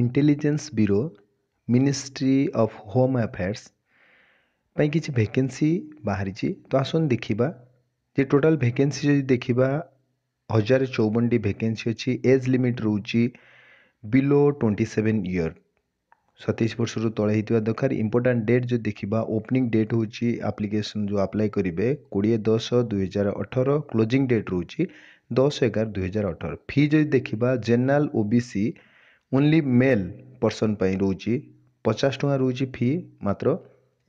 intelligence bureau ministry of home affairs ପାଇଁ କିଛି vacancy ବାହାରିଛି ତ ଆସନ୍ତୁ ଦେଖିବା ଯେ ଟୋଟାଲ୍ ଭେକେନ୍ସି ଯଦି ଦେଖିବା ହଜାରେ ଚଉବନଟି ଭେକେନ୍ସି ଅଛି ଏଜ୍ ଲିମିଟ୍ ରହୁଛି ବିଲୋ ଟ୍ୱେଣ୍ଟି ସେଭେନ୍ ଇୟର୍ ସତେଇଶ ବର୍ଷରୁ ତଳେ ହେଇଥିବା ଦରକାର ଇମ୍ପୋର୍ଟାଣ୍ଟ ଡେଟ୍ ଯଦି ଦେଖିବା ଓପନିଂ ଡେଟ୍ ହେଉଛି ଆପ୍ଲିକେସନ୍ ଯେଉଁ ଆପ୍ଲାଏ କରିବେ କୋଡ଼ିଏ ଦଶ ଦୁଇହଜାର ଅଠର କ୍ଲୋଜିଂ ଡେଟ୍ ରହୁଛି ଦଶ ଏଗାର ଦୁଇହଜାର ଅଠର ଫି ଯଦି ଦେଖିବା general O B C only male person रोज पचास टाँह रोज फी मात्र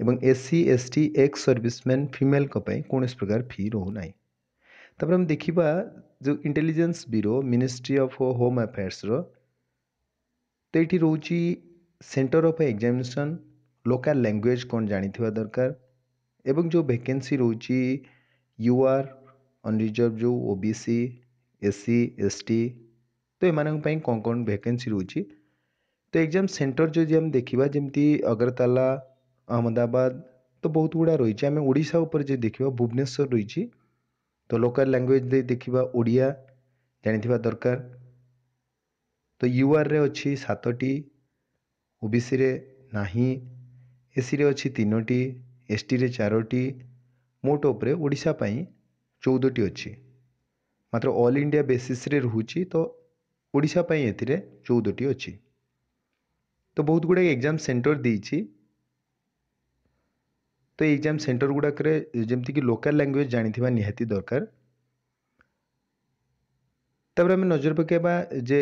एवं SC S T ex serviceman female कौन प्रकार फी रोना तपर आम देखा जो intelligence bureau ministry of home affairs roti rose centre of examination local language कौन जानी दरकार एवं जो वैकेंसी रोची यूआर अनरिजर्व जो ओबीसी एससी एसटी ତ ଏମାନଙ୍କ ପାଇଁ କ'ଣ କ'ଣ ଭେକେନ୍ସି ରହୁଛି ତ ଏଗ୍ଜାମ୍ ସେଣ୍ଟର୍ ଯଦି ଆମେ ଦେଖିବା ଯେମିତି ଅଗରତାଲା ଅହମ୍ମଦାବାଦ ତ ବହୁତ ଗୁଡ଼ା ରହିଛି ଆମେ ଓଡ଼ିଶା ଉପରେ ଯଦି ଦେଖିବା ଭୁବନେଶ୍ୱର ରହିଛି ତ ଲୋକାଲ୍ ଲାଙ୍ଗୁଏଜ୍ ଦେଇ ଦେଖିବା ଓଡ଼ିଆ ଜାଣିଥିବା ଦରକାର ତ ୟୁଆର୍ରେ ଅଛି ସାତଟି ଓବିସିରେ ନାହିଁ ଏସ୍ସିରେ ଅଛି ତିନୋଟି ଏସ୍ଟିରେ ଚାରୋଟି ମୋଟ ଉପରେ ଓଡ଼ିଶା ପାଇଁ ଚଉଦଟି ଅଛି ମାତ୍ର ଅଲ୍ ଇଣ୍ଡିଆ ବେସିସ୍ରେ ରହୁଛି ତ ओडापी ए चौदी अच्छी तो बहुत गुड़ा एग्जाम सेन्टर दे तो एग्जाम सेन्टर गुड़ाक लोकाल लांगुएज जाणी निहाती दरकार तमें नजर पकेबा जे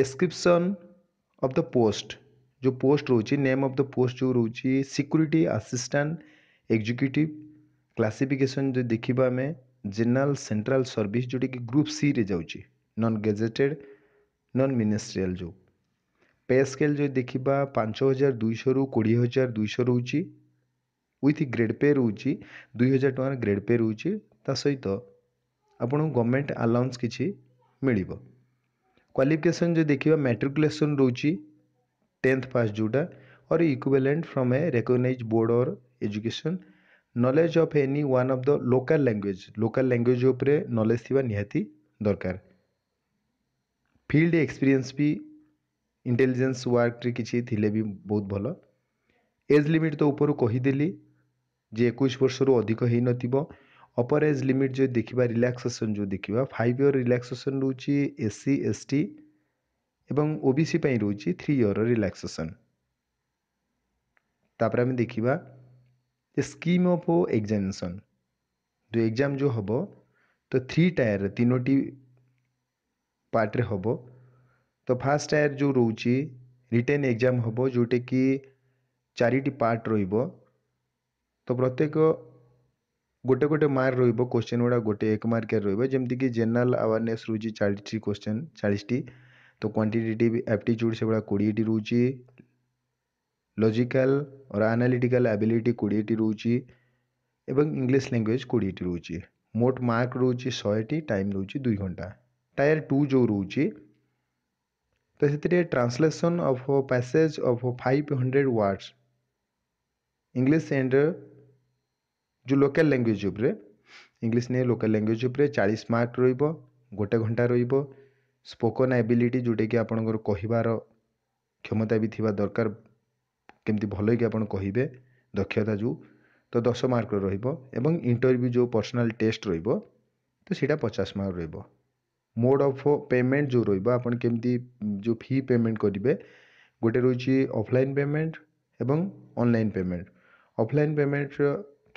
डिस्क्रिप्शन ऑफ़ द पोस्ट जो पोस्ट रोचे नेम ऑफ़ द पोस्ट जो रोचे सिक्यूरीटी आसीस्टाट एग्जीक्यूटिव क्लासिफिकेशन जो देखा आम जेनराल सेन्ट्राल सर्विस जोटा कि ग्रुप सी रे जा नन गेजेटेड ନନ୍ ମିନିଷ୍ଟ୍ରିଆଲ୍ ଯେଉଁ ପେ ସ୍କେଲ୍ ଯଦି ଦେଖିବା ପାଞ୍ଚ ହଜାର ଦୁଇଶହରୁ କୋଡ଼ିଏ ହଜାର ଦୁଇଶହ ରହୁଛି ୱିଥ୍ ଗ୍ରେଡ଼୍ ପେ ରହୁଛି ଦୁଇ ହଜାର ଟଙ୍କାର ଗ୍ରେଡ଼୍ ପେ ରହୁଛି ତା ସହିତ ଆପଣଙ୍କୁ ଗଭର୍ଣ୍ଣମେଣ୍ଟ ଆଲାଉନ୍ସ କିଛି ମିଳିବ କ୍ୱାଲିଫିକେସନ୍ ଯଦି ଦେଖିବା ମାଟ୍ରିକୁଲେସନ୍ ରହୁଛି ଟେନ୍ଥ ପାସ୍ ଯେଉଁଟା or equivalent from a recognised board or education knowledge of any one of the local language local language ଉପରେ ନଲେଜ୍ ଥିବା ନିହାତି ଦରକାର ଫିଲ୍ଡ ଏକ୍ସପିରିଏନ୍ସ ବି ଇଣ୍ଟେଲିଜେନ୍ସ ୱାର୍କରେ କିଛି ଥିଲେ ବି ବହୁତ ଭଲ ଏଜ୍ ଲିମିଟ୍ ତ ଉପରୁ କହିଦେଲି ଯେ ଏକୋଇଶ ବର୍ଷରୁ ଅଧିକ ହେଇନଥିବ ଅପର୍ ଏଜ୍ ଲିମିଟ୍ ଯଦି ଦେଖିବା ରିଲାକ୍ସେସନ୍ ଯେଉଁ ଦେଖିବା ଫାଇଭ୍ ଇୟର୍ ରିଲାକ୍ସେସନ୍ ରହୁଛି ଏସ୍ ସି ଏସ୍ ଟି ଏବଂ ଓ ବି ସି ପାଇଁ ରହୁଛି ଥ୍ରୀ ଇୟର୍ର ରିଲାକ୍ସେସନ୍ ତାପରେ ଆମେ ଦେଖିବା ଯେ ସ୍କିମ୍ ଅଫ୍ ଏକ୍ଜାମିନେସନ୍ ଯେଉଁ ଏକ୍ଜାମ୍ ଯେଉଁ ହେବ ତ ଥ୍ରୀ ଟାୟାର୍ ତିନୋଟି पार्ट्रे हम तो फास्ट इयर जो रोच रिटर्न एग्जाम हम जोटे कि चारिटी पार्ट रो तो प्रत्येक गोटे गोटे मार्क क्वेश्चन गुड़ा गोटे एक मार्क रमीक जेनराल आवेरने रोज चालीस क्वेश्चन चालीस तो क्वांटिटेटिव एप्टीच्यूड से भाग कोड़े रोच लॉजिकल और आनालीटिकाल एबिलिटी कोड़े टी रोच इंग्लीश लांगुएज कोड़े रोचे मोट मार्क रोज शहे टी टाइम रोज दुई घंटा टायर टू जो रोच तो से translation of passage of five hundred words English and जो लोकल लैंग्वेज इंग्लीश नहीं लोकल लैंग्वेज चालीस मार्क रोब गोटे घंटा रोब एबिलिटी जोटा कि आपंकर कहबार क्षमता भी थी दरकार केमती भल कि आप दक्षता जो तो दस मार्क रोब इंटरव्यू जो पर्सनाल टेस्ट रोटा पचास मार्क ପଚାଶ मोड अफ पेमेंट जो रोन केमी जो फी पेमेंट करेंगे गोटे रही ऑफलाइन पेमेंट एवं online payment offline payment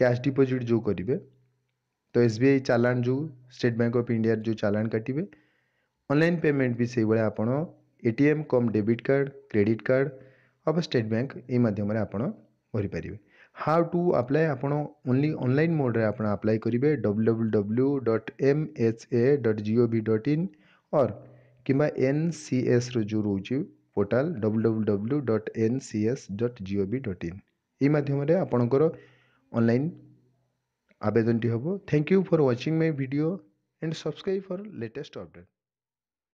cash deposit जो करेंगे तो एसबीआई चालान जो स्टेट बैंक ऑफ इंडिया जो चालान काटे ऑनलाइन पेमेंट भी सही भाई आप ATM cum debit card credit card अब स्टेट बैंक यम आप भरीपरेंगे हाउ टू अप्लाई आपड़ ओनली अनल मोड्रे आप्लाय करेंगे W W W dot M H A dot G O V dot और कि एन सी एस रो रोच portal W W W dot N C S dot G O V dot in यम आपणकर आवेदन टी हम thank you for watching my video and subscribe for latest update